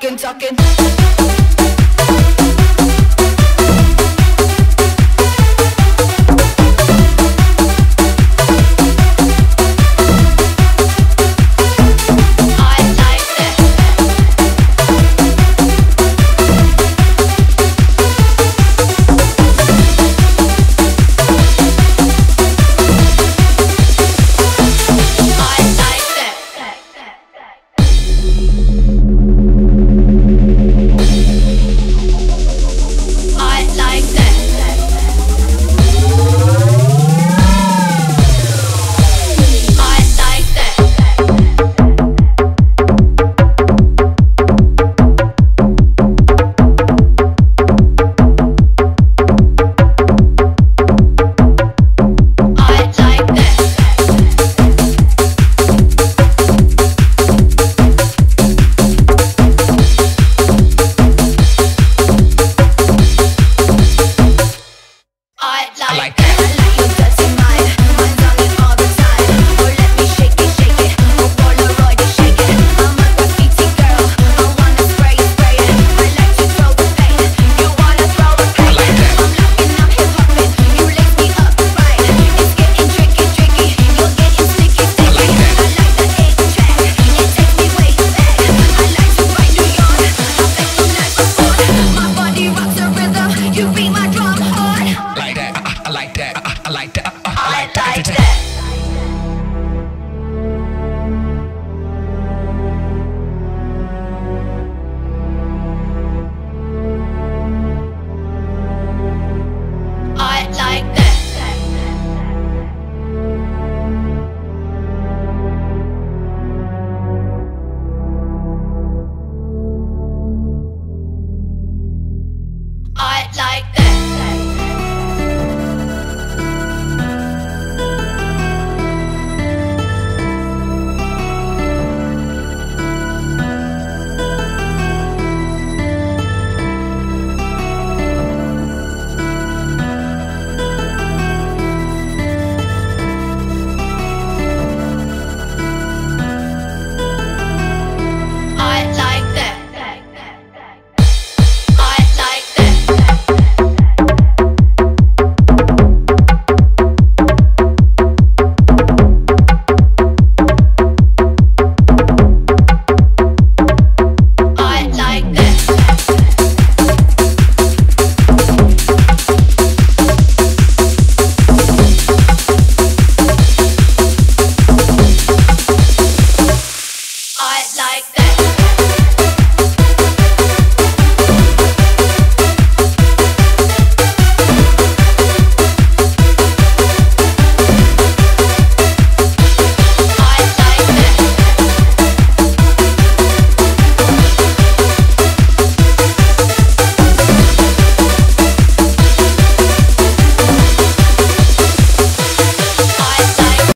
talking, talking.